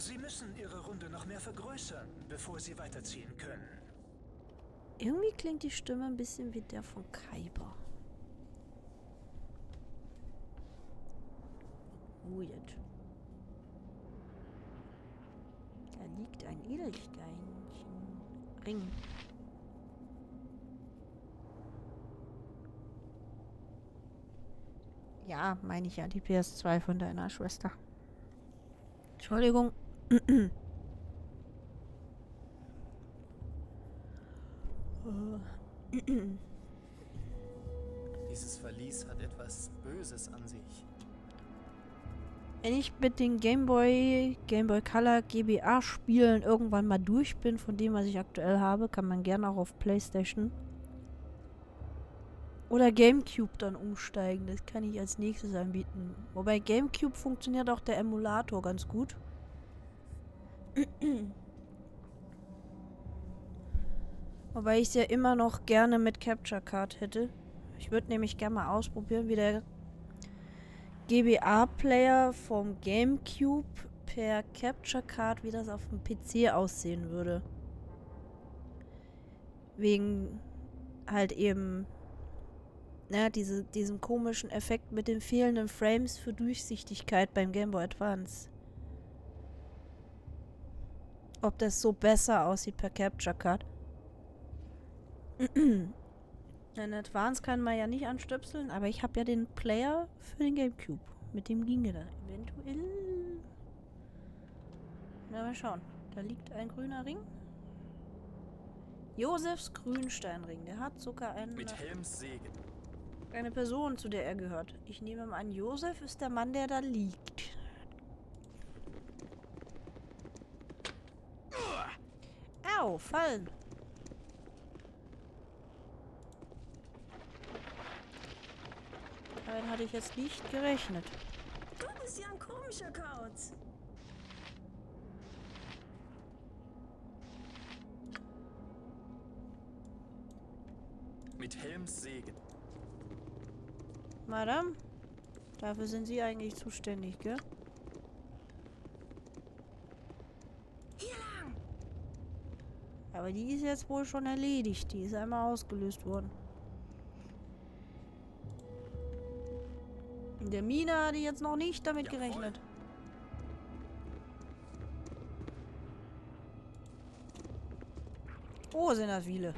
Sie müssen Ihre Runde noch mehr vergrößern, bevor Sie weiterziehen können. Irgendwie klingt die Stimme ein bisschen wie der von Kaiber. Weird. Da liegt ein Edelsteinchen. Ring. Ja, meine ich ja, die PS2 von deiner Schwester. Entschuldigung. Dieses Verlies hat etwas Böses an sich. Wenn ich mit den Gameboy, Color GBA Spielen irgendwann mal durch bin von dem, was ich aktuell habe, kann man gerne auch auf Playstation oder Gamecube dann umsteigen. Das kann ich als nächstes anbieten. Wobei Gamecube funktioniert auch der Emulator ganz gut. Wobei ich es ja immer noch gerne mit Capture Card hätte. Ich würde nämlich gerne mal ausprobieren, wie der GBA-Player vom GameCube per Capture Card, wie das auf dem PC aussehen würde. Wegen halt eben ne, diese, diesem komischen Effekt mit den fehlenden Frames für Durchsichtigkeit beim Game Boy Advance. Ob das so besser aussieht per Capture Card. Den Advance kann man ja nicht anstöpseln, aber ich habe ja den Player für den Gamecube. Mit dem ginge dann eventuell. Na, mal schauen. Da liegt ein grüner Ring. Josefs Grünsteinring. Der hat sogar einen. Mit Helms Segen. Eine Person, zu der er gehört. Ich nehme mal an, Josef ist der Mann, der da liegt. Au, fallen. Damit hatte ich jetzt nicht gerechnet. Du bist ja ein komischer Kauz. Mit Helms Segen. Madame, dafür sind Sie eigentlich zuständig, gell? Hier lang. Aber die ist jetzt wohl schon erledigt. Die ist einmal ausgelöst worden. Der Mina hatte jetzt noch nicht damit Jawohl. gerechnet. Oh, sind das viele.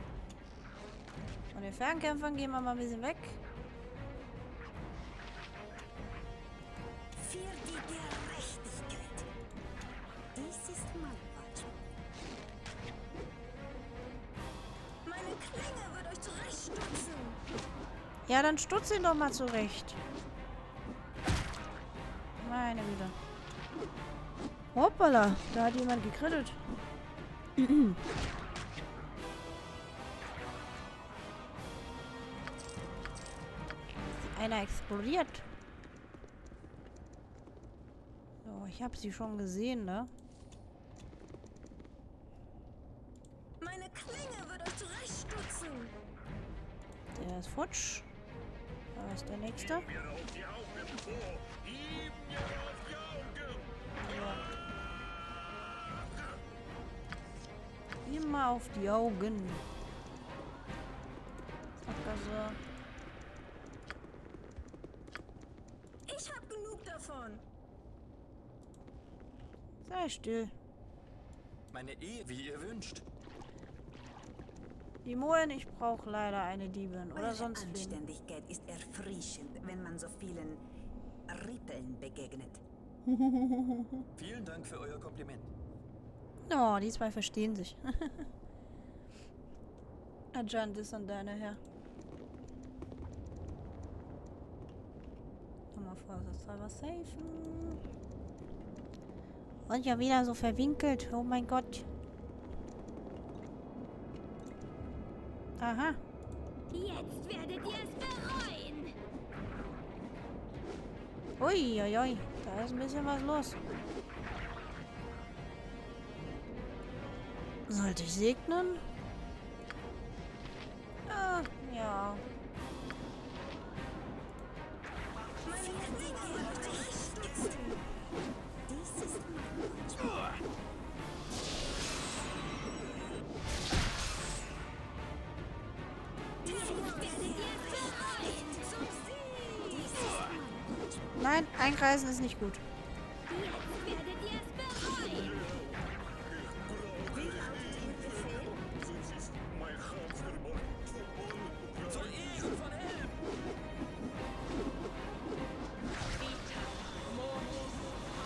Von den Fernkämpfern gehen wir mal ein bisschen weg. Ja, dann stutz ihn doch mal zurecht. Meine Güte. Hoppala, da hat jemand gekrittet. Einer explodiert. So, ich habe sie schon gesehen, ne? Meine Klinge wird euch zurechtstutzen. Der ist futsch. Da ist der nächste. Mir auf die Augen vor! Gib mir auf die Augen! Immer auf die Augen. Sackgasse. Ich hab genug davon. Sei still. Meine Ehe, wie ihr wünscht. Die Moen, ich brauche leider eine Diebin oder Eure sonst wen. Anständigkeit ist erfrischend, wenn man so vielen Rippeln begegnet. Vielen Dank für euer Kompliment. Oh, die zwei verstehen sich. Ajant ist an deiner her. Nochmal vorsichtshalber safen. Und ja wieder so verwinkelt. Oh mein Gott. Aha. Jetzt werdet ihr es bereuen. Ui, ui, ui. Da ist ein bisschen was los. Sollte ich segnen? Einkreisen ist nicht gut. Jetzt werdet ihr es bereuen. Mein Hamster macht Zur Ehre von Helm!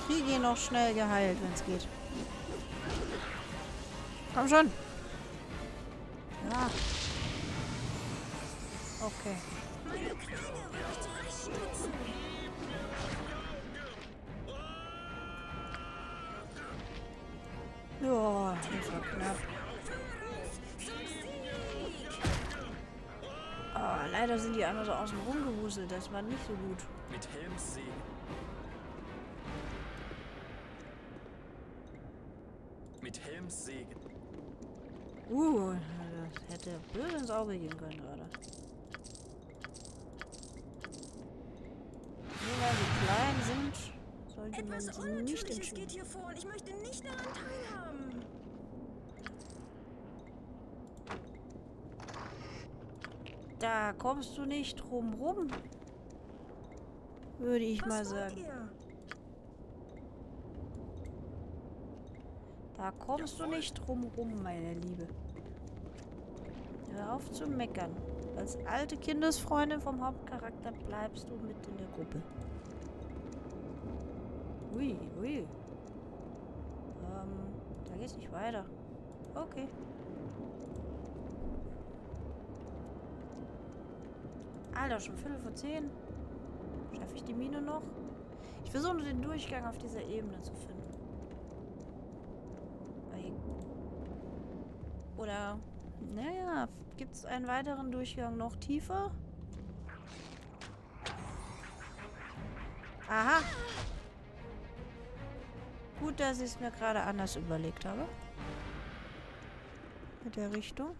Krieg ihn noch schnell geheilt, wenn es geht. Komm schon. Ja. Okay. Ja, das war knapp. Ah, leider sind die einmal so außen rum gewuselt. Das war nicht so gut. Mit Helms Segen. Mit Helms Segen. Uh, das hätte böse ins Auge gehen können gerade. Nur weil sie klein sind, sollte man Etwas Unnatürliches geht hier vor und ich möchte nicht daran teilhaben. Da kommst du nicht drum rum. Würde ich mal Was wollt sagen. ihr? Da kommst du nicht drum rum, meine Liebe. Hör auf zu meckern. Als alte Kindesfreundin vom Hauptcharakter bleibst du mit in der Gruppe. Ui, ui. Ähm, da geht's nicht weiter. Okay. Alter, schon Viertel vor zehn. Schaffe ich die Mine noch? Ich versuche nur den Durchgang auf dieser Ebene zu finden. Oder, naja, gibt es einen weiteren Durchgang noch tiefer? Aha. Gut, dass ich es mir gerade anders überlegt habe. Mit der Richtung.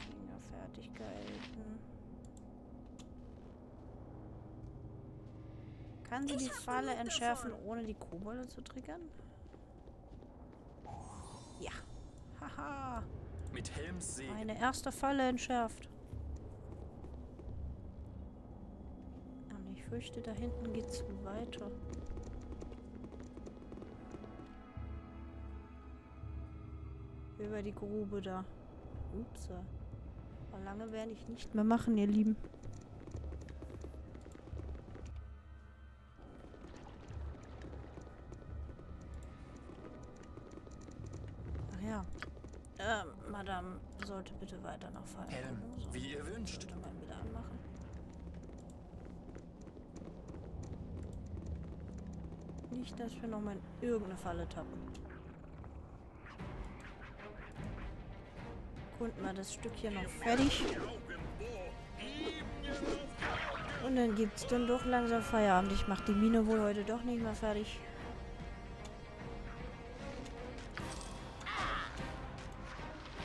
Fingerfertigkeiten. Kann sie die Falle entschärfen, ohne die Kobolde zu triggern? Mit Helms Segen. Eine erste Falle entschärft. Und ich fürchte, da hinten geht's weiter. Über die Grube da. Ups. Aber lange werde ich nicht mehr machen, ihr Lieben. Sollte bitte weiter nach Fallen Helm. So, wie ihr wünscht. Mal wieder anmachen. Nicht, dass wir nochmal in irgendeine Falle tappen. Kunden mal das Stück hier noch fertig. Und dann gibt's dann doch langsam Feierabend. Ich mache die Mine wohl heute doch nicht mehr fertig.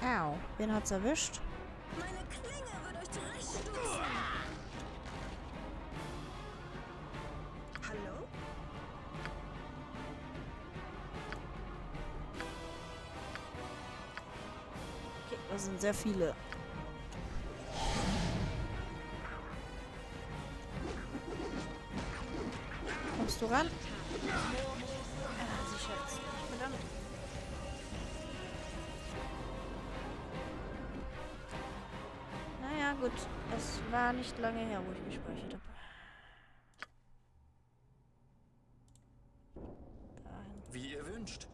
Au, wen hat's erwischt? Meine Klinge wird euch zurechtstutzen. Hallo? Okay, das sind sehr viele. Kommst du ran? Ah, War nicht lange her, wo ich gespeichert habe. Dahin. Wie ihr wünscht.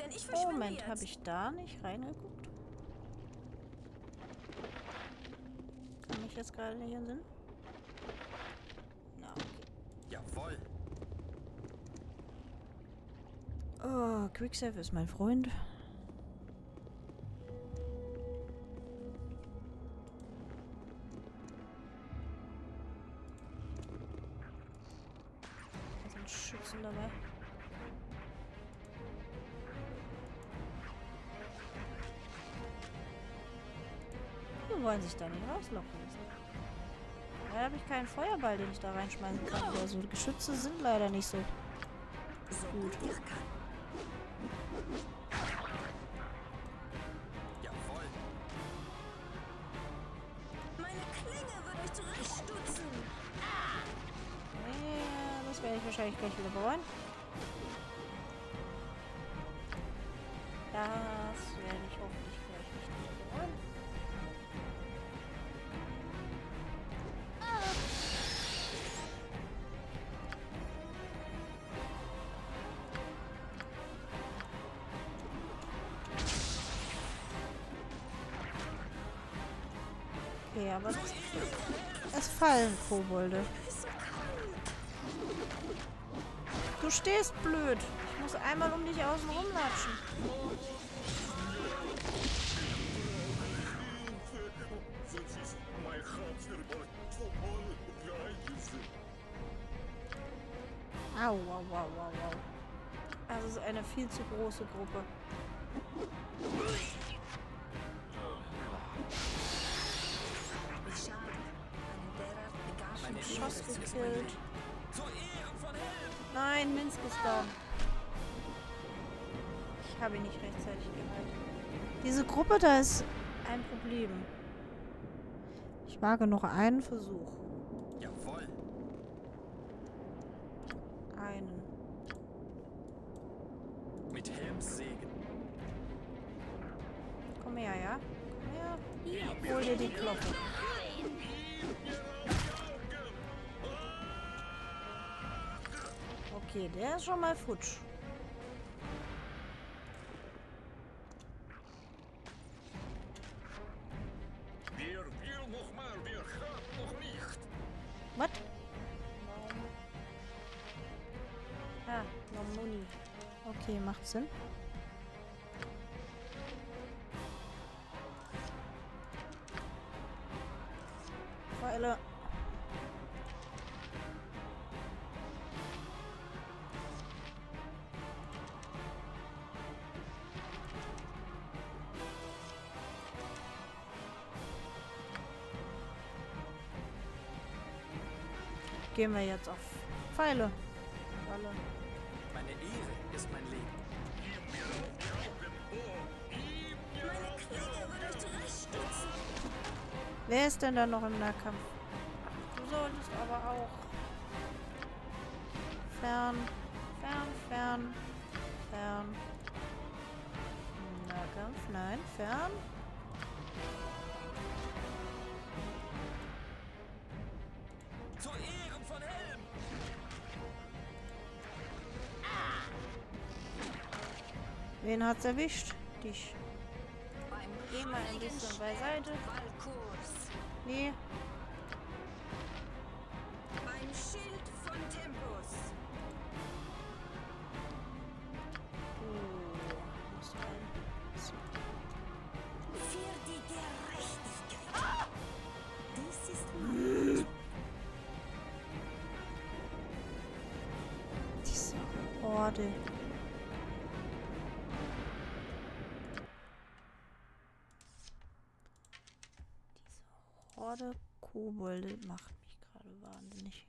Denn ich Oh, verschwinde Moment, habe ich da nicht reingeguckt? Kann ich jetzt gerade nicht entsinnen? Na, okay. Jawohl. Oh, Quicksave ist mein Freund. Da sind Schützen dabei. wollen sich da nicht rauslocken lassen. Leider habe ich keinen Feuerball, den ich da reinschmeißen kann. Also Geschütze sind leider nicht so So gut. Okay, aber es, fallen Kobolde. Du stehst blöd. Ich muss einmal um dich außen rumlatschen. Au, au, au, au, au. Das ist eine viel zu große Gruppe. Ehre ist mein gekillt. Nein, Minsk ist da. Ich habe ihn nicht rechtzeitig gehalten. Diese Gruppe da ist ein Problem. Ich wage noch einen Versuch. Jawohl. Einen. Mit Helms Segen. Komm her, ja? Komm her. Hol dir die Glocke. Okay, der ist schon mal futsch. Wer will noch mal, wer hat noch nicht? Was? Ah, no Muni. Okay, macht Sinn. Gehen wir jetzt auf Pfeile. Alle. Meine Ehre ist mein Leben. Meine Klinge wird euch zurechtstutzen. Wer ist denn da noch im Nahkampf? Du solltest aber auch. Fern, fern, fern, fern. Nahkampf, nein, fern. Wen hat's erwischt? Dich. Geh mal ein bisschen beiseite. Nee, Beim Schild von Tempus. du musst rein. So. Für die Gerechtigkeit. Dies ist mein Diese Horde. Kobolde macht mich gerade wahnsinnig.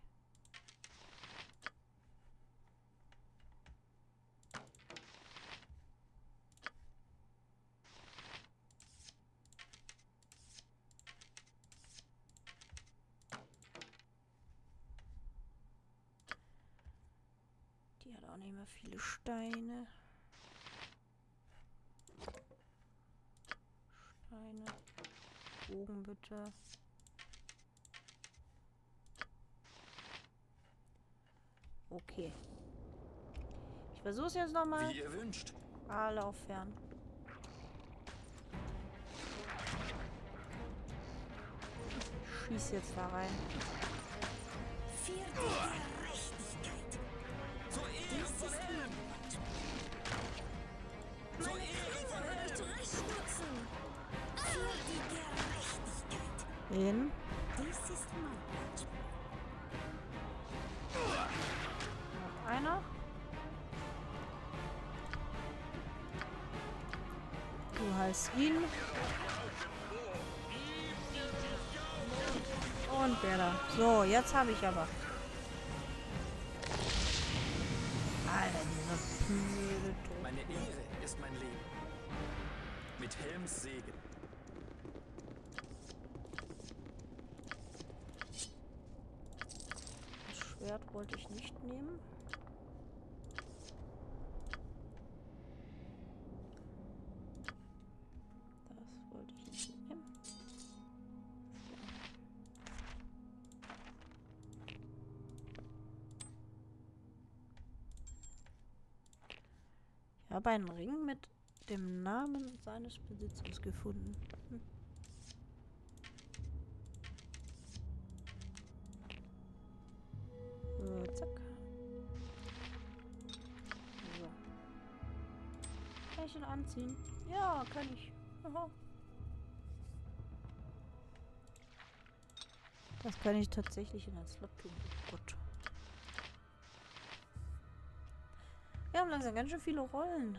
Die hat auch nicht mehr viele Steine. Steine. Bogen bitte. Okay. Ich versuch's jetzt nochmal. Wie ihr wünscht. Alle auf Fern. Schieß jetzt da rein. Für die Gerechtigkeit. Zur einer. Du heißt ihn. Und wer da? So, jetzt habe ich aber. Alter, diese blöde Tod. Meine Ehre ist mein Leben. Mit Helms Segen. Das Schwert wollte ich nicht nehmen. Ich habe einen Ring mit dem Namen seines Besitzers gefunden. Hm. So, zack. So. Kann ich ihn anziehen? Ja, kann ich. Aha. Das kann ich tatsächlich in ein Slot tun. Oh Gott. Haben langsam ganz schön viele Rollen.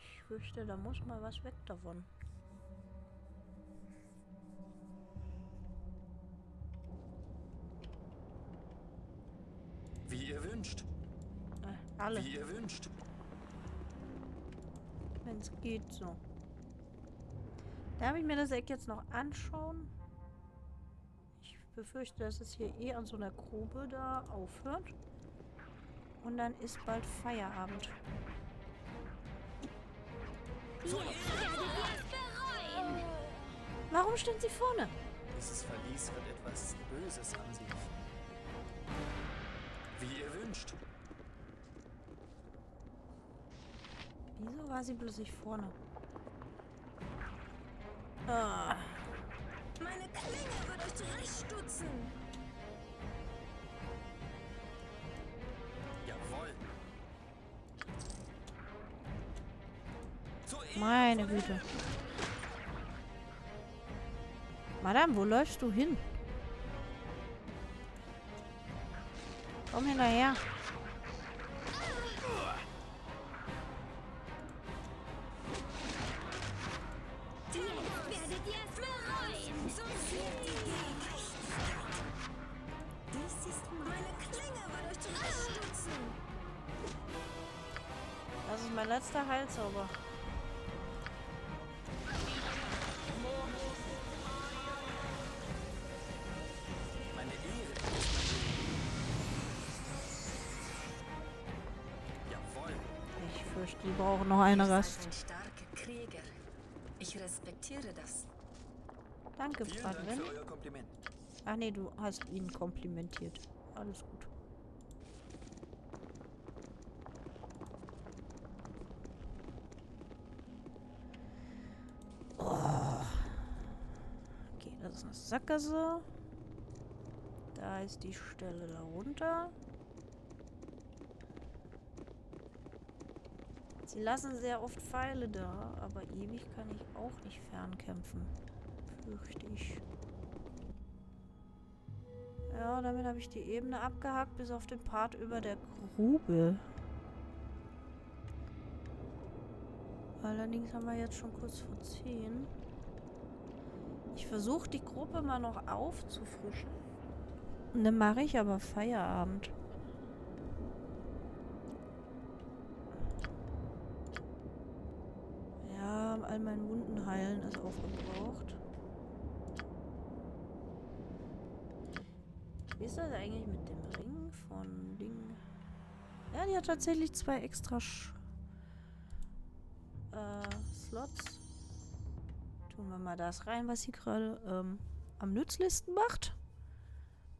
Ich fürchte, da muss mal was weg davon. Wie ihr wünscht. Äh, alle, Wie ihr wünscht. wenn es geht so. Darf ich mir das Eck jetzt noch anschauen? Ich befürchte, dass es hier eh an so einer Grube da aufhört. Und dann ist bald Feierabend. Warum stehen sie vorne? Dieses Verlies hat etwas Böses an sich. Wie ihr wünscht. Wieso war sie plötzlich vorne? Ah, Meine Klinge wird euch zurechtstutzen. Meine Güte. Madame, wo läufst du hin? Komm hinterher. Das ist mein letzter Heilzauber. Eine Rast. ein starker Krieger. Ich respektiere das. Danke, Vielen Dank Bradwin. für euer Kompliment. Ach nee, du hast ihn komplimentiert. Alles gut. Oh. Okay, das ist eine Sackgasse. Da ist die Stelle darunter. Sie lassen sehr oft Pfeile da, aber ewig kann ich auch nicht fernkämpfen. Fürchte ich. Ja, damit habe ich die Ebene abgehakt, bis auf den Part über der Grube. Allerdings haben wir jetzt schon kurz vor 10. Ich versuche die Gruppe mal noch aufzufrischen. Und dann mache ich aber Feierabend. Ja, all mein Wunden heilen ist aufgebraucht. Wie ist das eigentlich mit dem Ring von Ding? Ja, die hat tatsächlich zwei extra Sch äh, Slots. Tun wir mal das rein, was sie gerade ähm, am nützlichsten macht.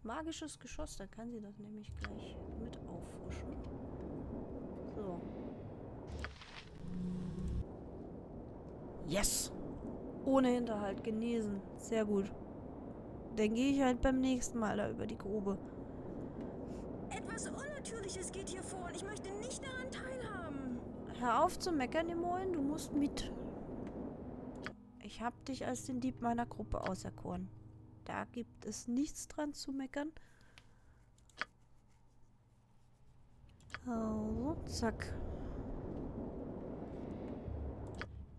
Magisches Geschoss, dann kann sie das nämlich gleich mit auffrischen. So. Yes! Ohne Hinterhalt genesen. Sehr gut. Dann gehe ich halt beim nächsten Mal da über die Grube. Etwas Unnatürliches geht hier vor und ich möchte nicht daran teilhaben. Hör auf zu meckern, Imoen, du musst mit. Ich hab dich als den Dieb meiner Gruppe auserkoren. Da gibt es nichts dran zu meckern. Also, zack.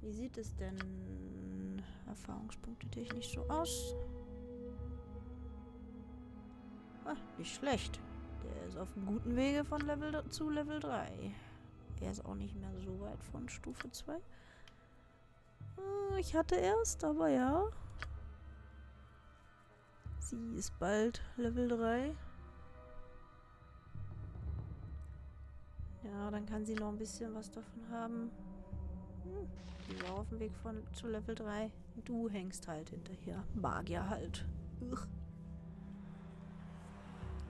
Wie sieht es denn erfahrungspunkte technisch so aus? Ah, nicht schlecht. Der ist auf einem guten Wege von Level zu Level 3. Er ist auch nicht mehr so weit von Stufe 2. Äh, Ich hatte erst, aber ja. Sie ist bald Level 3. Ja, dann kann sie noch ein bisschen was davon haben. Hm, die auch auf dem Weg von, zu Level 3. Du hängst halt hinterher. Magier halt. Uch.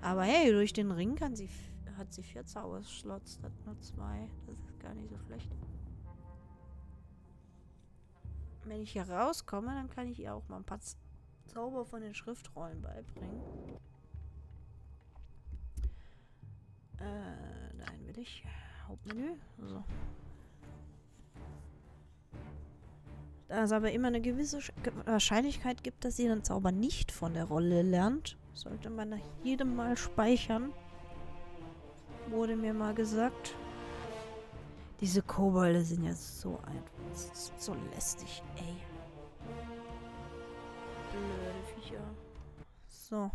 Aber hey, durch den Ring kann sie, hat sie vier Zauberslots statt nur zwei. Das ist gar nicht so schlecht. Wenn ich hier rauskomme, dann kann ich ihr auch mal ein paar Zauber von den Schriftrollen beibringen. Äh, nein, will ich. Hauptmenü. So. Da es aber immer eine gewisse Sch- Ge- Wahrscheinlichkeit gibt, dass ihr den Zauber nicht von der Rolle lernt, sollte man nach jedem Mal speichern. Wurde mir mal gesagt. Diese Kobolde sind ja so einfach so lästig, ey. Blöde Viecher. So.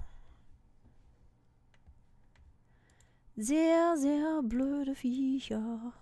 Sehr, sehr blöde Viecher.